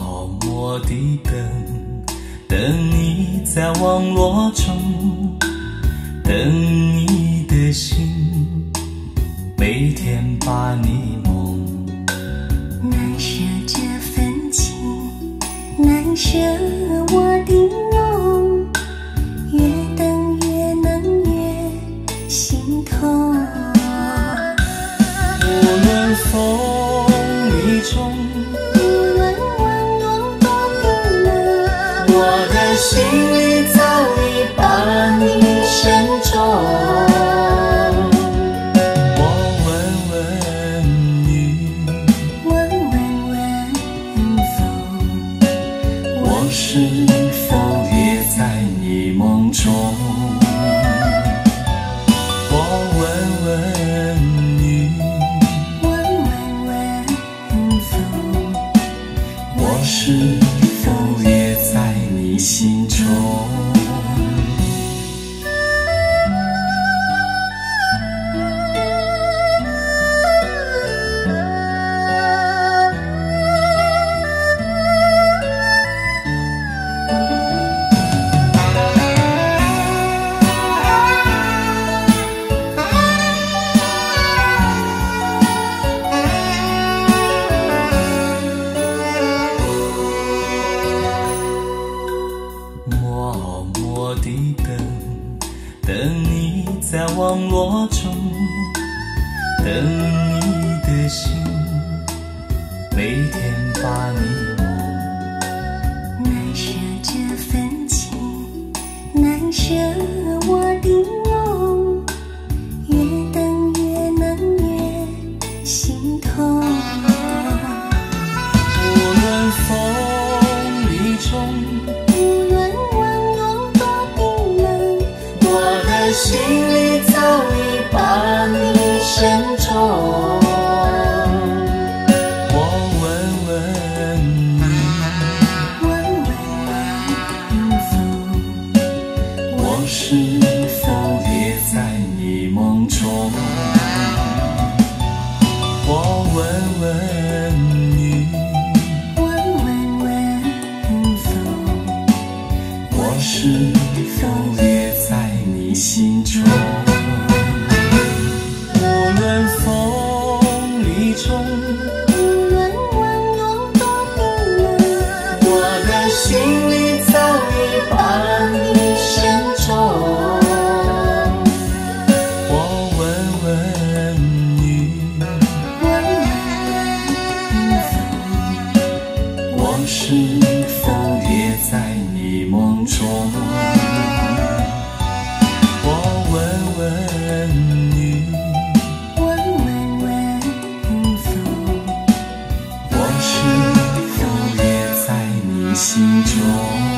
默默地等你在网络中，等你的心，每天把你梦。难舍这份情，难舍我的梦，越等越能越心痛。无论风我的心里早已把你深重。我问问你，问问问风，我是否也在你梦中？心等你在网络中，等你的心，每天把你是否也在你心中？无论风雨中，心中。